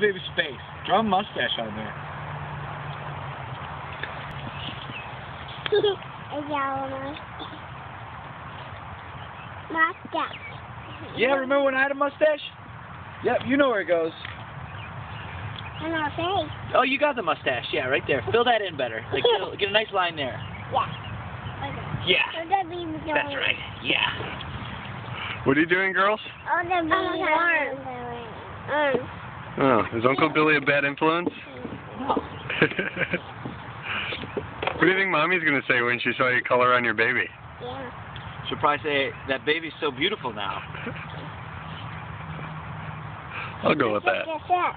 Baby's space. Draw a mustache on there. a yellow mustache. Yeah, remember when I had a mustache? Yep, you know where it goes. On our face. Oh, you got the mustache. Yeah, right there. Fill that in better. Like, fill, get a nice line there. Yeah. Okay. Yeah. Oh, that. That's right. Yeah. What are you doing, girls? Oh, that baby Oh, going. Oh, is Uncle Billy a bad influence? What do you think Mommy's going to say when she saw you color on your baby? Yeah. She'll probably say, that baby's so beautiful now. I'll go with that. That's it.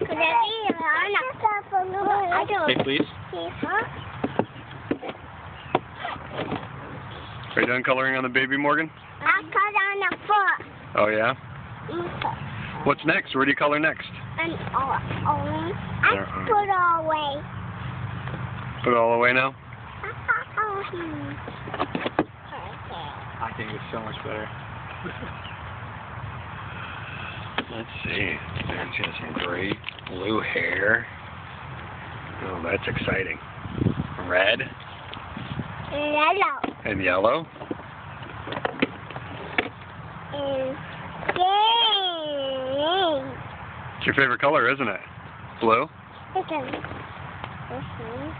Cause that baby, I don't. Hey, please. Are you done coloring on the baby, Morgan? I cut on the foot. Oh, yeah? Mm-hmm. What's next? Where do you color next? And all, all, I Uh-uh. put all away. Put it all away now? I think it's so much better. Let's see. Man, she has some great blue hair. Oh, that's exciting. Red Yellow. and yellow. It's your favorite color, isn't it? Blue? Okay. Mm -hmm.